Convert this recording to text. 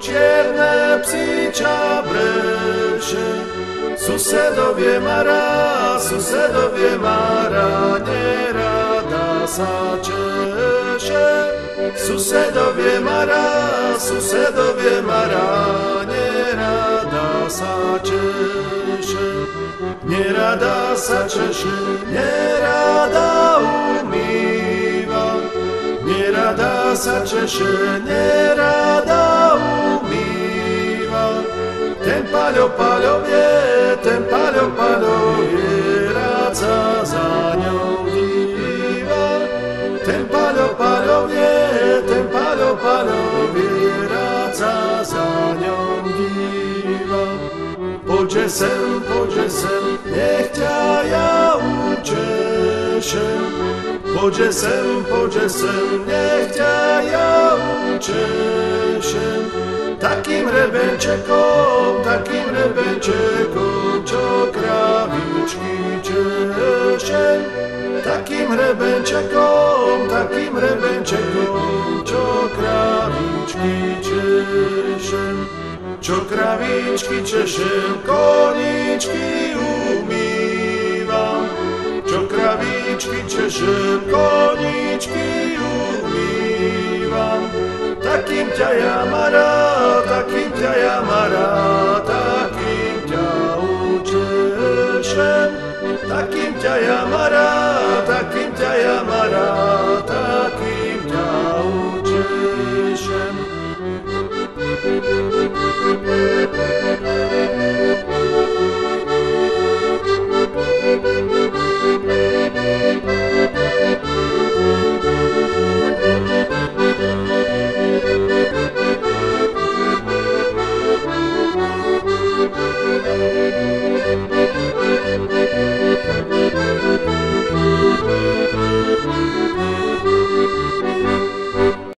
čierne psíča breše. Susedovie Mara, susedovie Mara, nerada sa češe. Susedovie Mara, susedovie Mara, nerada sa češe. Nerada sa češe, nerada umýva. Nerada sa češe, nerada umýva. Poďže sem, poďže sem, nech ťa ja učešem. Poďže sem, poďže sem, nech ťa ja učešem. Takým rebenčekom, takým rebenčekom, čo kravičky češem. Takým rebenčekom, takým rebenčekom, čo kravičky češem. Čo kravičky češem, koničky umývam. Čo kravičky češem, koničky umývam. Takým ťa ja mara, takým ťa ja mara, takým ťa učešem. Takým ťa ja mara,